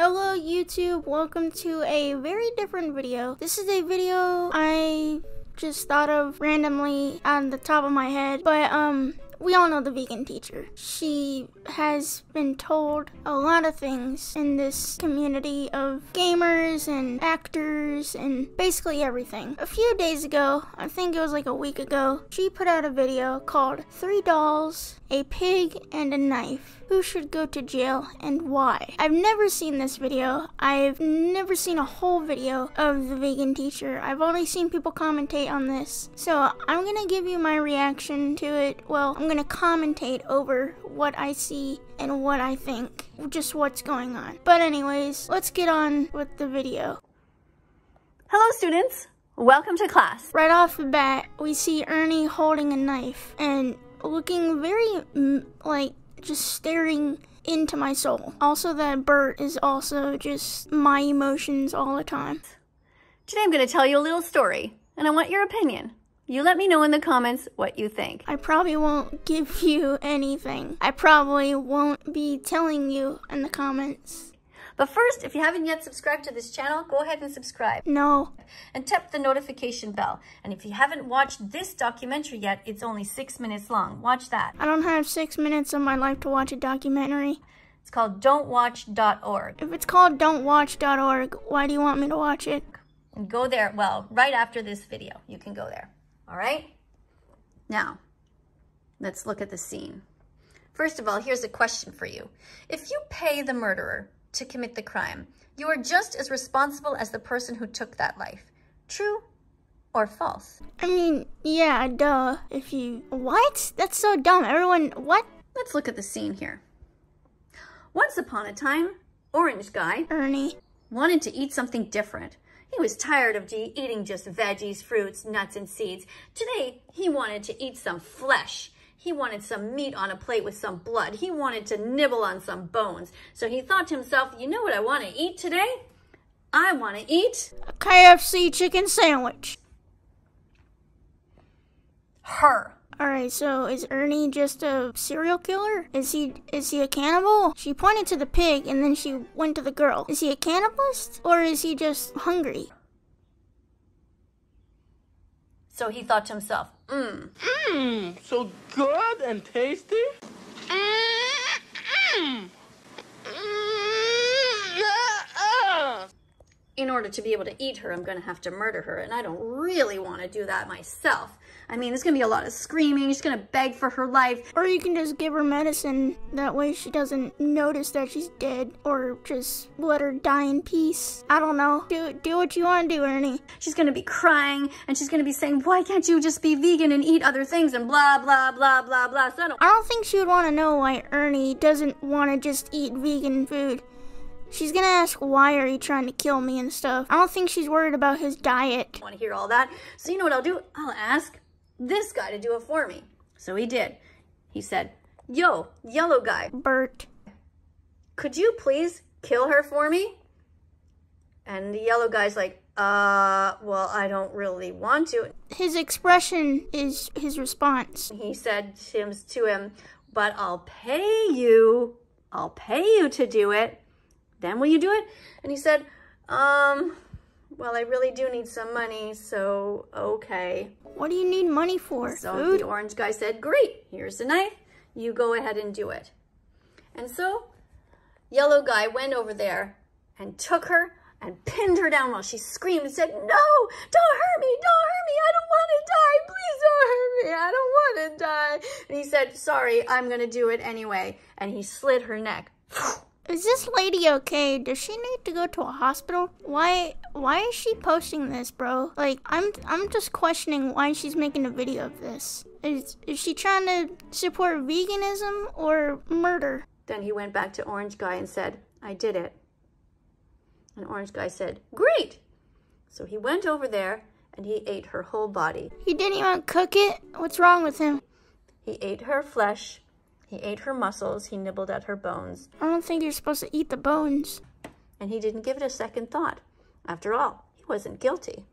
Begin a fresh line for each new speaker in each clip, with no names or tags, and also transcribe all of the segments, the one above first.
Hello YouTube, welcome to a very different video. This is a video I just thought of randomly on the top of my head, but um, we all know the vegan teacher. She has been told a lot of things in this community of gamers and actors and basically everything. A few days ago, I think it was like a week ago, she put out a video called Three Dolls, a Pig, and a Knife. Who should go to jail and why? I've never seen this video. I've never seen a whole video of the vegan teacher. I've only seen people commentate on this. So I'm gonna give you my reaction to it. Well, I'm gonna commentate over what I see and what I think. Just what's going on. But anyways, let's get on with the video.
Hello students, welcome to class.
Right off the bat, we see Ernie holding a knife and looking very like just staring into my soul. Also, that Bert is also just my emotions all the time.
Today I'm going to tell you a little story, and I want your opinion. You let me know in the comments what you think.
I probably won't give you anything. I probably won't be telling you in the comments.
But first, if you haven't yet subscribed to this channel, go ahead and subscribe.
No.
And tap the notification bell. And if you haven't watched this documentary yet, it's only six minutes long. Watch that.
I don't have six minutes of my life to watch a documentary.
It's called don'twatch.org.
If it's called don'twatch.org, why do you want me to watch it?
And go there, well, right after this video, you can go there. All right? Now, let's look at the scene. First of all, here's a question for you. If you pay the murderer to commit the crime. You are just as responsible as the person who took that life. True or false?
I mean, yeah, duh. If you... What? That's so dumb. Everyone... What?
Let's look at the scene here. Once upon a time, Orange Guy...
Ernie.
...wanted to eat something different. He was tired of eating just veggies, fruits, nuts, and seeds. Today, he wanted to eat some flesh. He wanted some meat on a plate with some blood. He wanted to nibble on some bones. So he thought to himself, you know what I want to eat today? I want to eat
a KFC chicken sandwich.
Her.
Alright, so is Ernie just a serial killer? Is he is he a cannibal? She pointed to the pig and then she went to the girl. Is he a cannibalist? Or is he just hungry?
So he thought to himself, mmm.
Mmm, so good and tasty. Mm-hmm.
In order to be able to eat her, I'm going to have to murder her, and I don't really want to do that myself. I mean, there's gonna be a lot of screaming. She's gonna beg for her life.
Or you can just give her medicine. That way she doesn't notice that she's dead. Or just let her die in peace. I don't know. Do, do what you want to do, Ernie.
She's gonna be crying and she's gonna be saying, why can't you just be vegan and eat other things and blah, blah, blah, blah, blah. So I don't,
I don't think she would want to know why Ernie doesn't want to just eat vegan food. She's gonna ask, why are you trying to kill me and stuff. I don't think she's worried about his diet.
I want to hear all that. So you know what I'll do? I'll ask, this guy to do it for me. So he did. He said, yo, yellow guy.
Bert.
Could you please kill her for me? And the yellow guy's like, uh, well, I don't really want to.
His expression is his response.
He said to him, but I'll pay you. I'll pay you to do it. Then will you do it? And he said, um, well, I really do need some money, so okay.
What do you need money for?
So Food? the orange guy said, great, here's the knife. You go ahead and do it. And so yellow guy went over there and took her and pinned her down while she screamed and said, no, don't hurt me, don't hurt me, I don't want to die, please don't hurt me, I don't want to die. And he said, sorry, I'm going to do it anyway. And he slit her neck.
Is this lady okay? Does she need to go to a hospital? Why why is she posting this, bro? Like I'm I'm just questioning why she's making a video of this. Is is she trying to support veganism or murder?
Then he went back to Orange Guy and said, "I did it." And Orange Guy said, "Great." So he went over there and he ate her whole body.
He didn't even cook it? What's wrong with him?
He ate her flesh he ate her muscles, he nibbled at her bones.
I don't think you're supposed to eat the bones.
And he didn't give it a second thought. After all, he wasn't guilty.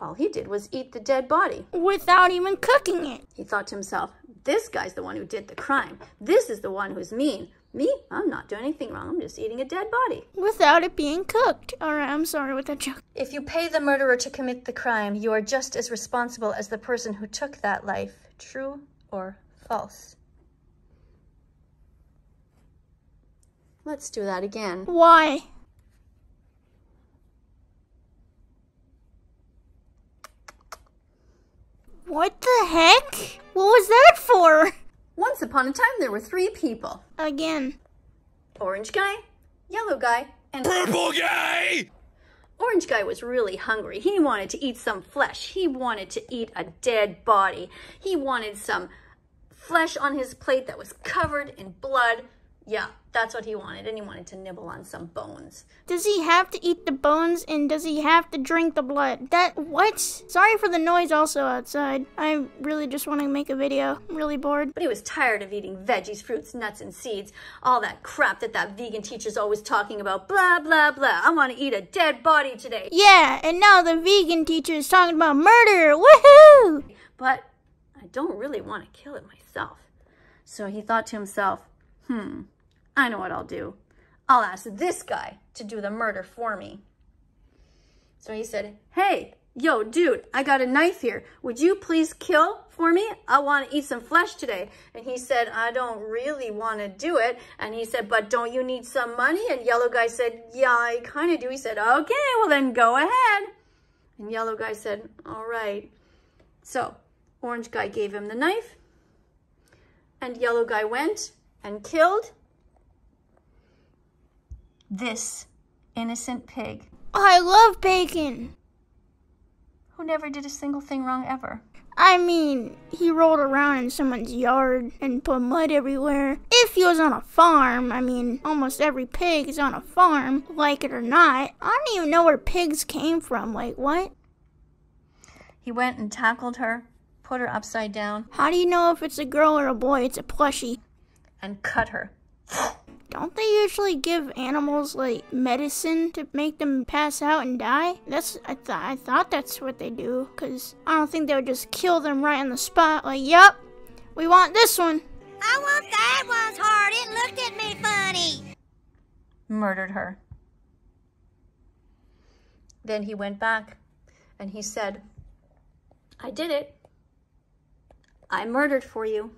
All he did was eat the dead body.
Without even cooking it.
He thought to himself, this guy's the one who did the crime. This is the one who's mean. Me? I'm not doing anything wrong. I'm just eating a dead body.
Without it being cooked. Alright, I'm sorry with that joke.
If you pay the murderer to commit the crime, you are just as responsible as the person who took that life. True or false? Let's do that again.
Why? What the heck? What was that for?
Once upon a time, there were three people.
Again.
Orange guy, yellow guy, and
Purple guy!
Orange guy was really hungry. He wanted to eat some flesh. He wanted to eat a dead body. He wanted some flesh on his plate that was covered in blood. Yeah, that's what he wanted. And he wanted to nibble on some bones.
Does he have to eat the bones and does he have to drink the blood? That, what? Sorry for the noise also outside. I really just want to make a video. I'm really bored.
But he was tired of eating veggies, fruits, nuts, and seeds. All that crap that that vegan teacher's always talking about. Blah, blah, blah. I want to eat a dead body today.
Yeah, and now the vegan teacher is talking about murder. Woohoo!
But don't really want to kill it myself. So he thought to himself, hmm, I know what I'll do. I'll ask this guy to do the murder for me. So he said, hey, yo, dude, I got a knife here. Would you please kill for me? I want to eat some flesh today. And he said, I don't really want to do it. And he said, but don't you need some money? And yellow guy said, yeah, I kind of do. He said, okay, well then go ahead. And yellow guy said, all right. So orange guy gave him the knife. And yellow guy went and killed this innocent pig
I love bacon.
who never did a single thing wrong ever.
I mean, he rolled around in someone's yard and put mud everywhere. If he was on a farm, I mean, almost every pig is on a farm, like it or not. I don't even know where pigs came from. Like, what?
He went and tackled her, put her upside down,
How do you know if it's a girl or a boy? It's a plushie.
and cut her.
Don't they usually give animals like medicine to make them pass out and die? That's I thought I thought that's what they do. Cause I don't think they would just kill them right on the spot. Like, yep, we want this one.
I want that one's heart. It looked at me funny.
Murdered her. Then he went back and he said, I did it. I murdered for you.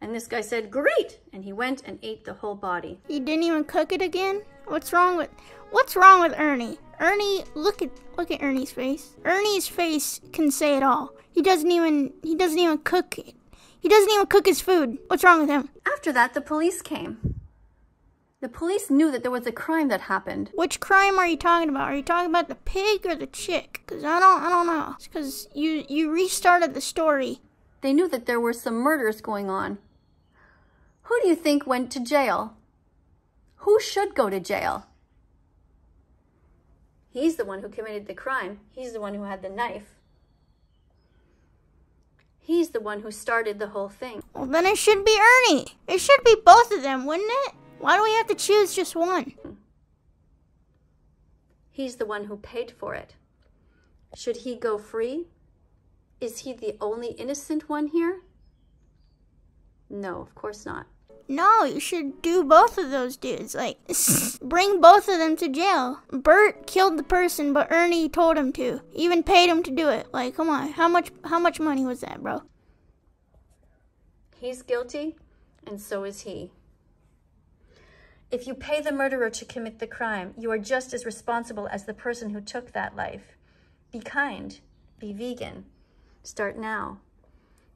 And this guy said, Great! And he went and ate the whole body.
He didn't even cook it again? What's wrong with What's wrong with Ernie? Ernie, look at look at Ernie's face. Ernie's face can say it all. He doesn't even he doesn't even cook it. He doesn't even cook his food. What's wrong with him?
After that, the police came. The police knew that there was a crime that happened.
Which crime are you talking about? Are you talking about the pig or the chick? Cause I don't I don't know. It's Cause you you restarted the story.
They knew that there were some murders going on. Who do you think went to jail? Who should go to jail? He's the one who committed the crime. He's the one who had the knife. He's the one who started the whole thing.
Well then it should be Ernie. It should be both of them, wouldn't it? Why do we have to choose just one?
He's the one who paid for it. Should he go free? Is he the only innocent one here? No, of course not.
No, you should do both of those dudes. Like, bring both of them to jail. Bert killed the person, but Ernie told him to. Even paid him to do it. Like, come on, how much? How much money was that, bro?
He's guilty, and so is he. If you pay the murderer to commit the crime, you are just as responsible as the person who took that life. Be kind. Be vegan. Start now.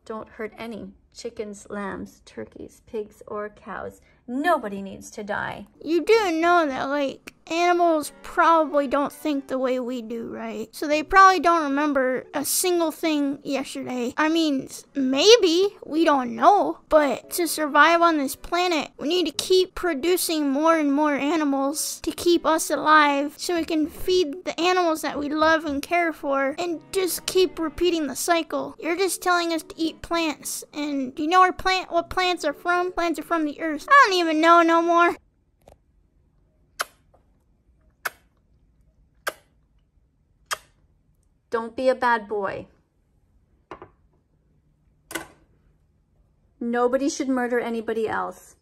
Don't hurt any chickens, lambs, turkeys, pigs, or cows. Nobody needs to die.
You do know that, like, animals probably don't think the way we do, right? So they probably don't remember a single thing yesterday. I mean, maybe, we don't know. But to survive on this planet, we need to keep producing more and more animals to keep us alive so we can feed the animals that we love and care for and just keep repeating the cycle. You're just telling us to eat plants. And do you know where plant what plants are from? Plants are from the earth. I don't even know no more.
Don't be a bad boy. Nobody should murder anybody else.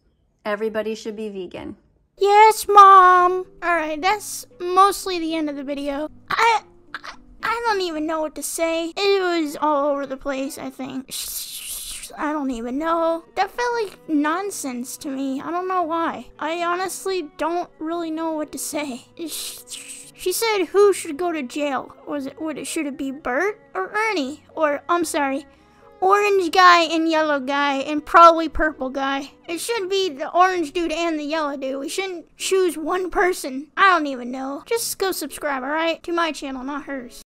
Everybody should be vegan.
Yes, Mom. Alright, that's mostly the end of the video. I, I, I don't even know what to say. It was all over the place, I think. I don't even know. That felt like nonsense to me. I don't know why. I honestly don't really know what to say. She said who should go to jail. Was it would it should it be Bert or Ernie? Or I'm sorry, orange guy and yellow guy and probably purple guy. It should be the orange dude and the yellow dude. We shouldn't choose one person. I don't even know. Just go subscribe, alright? To my channel, not hers.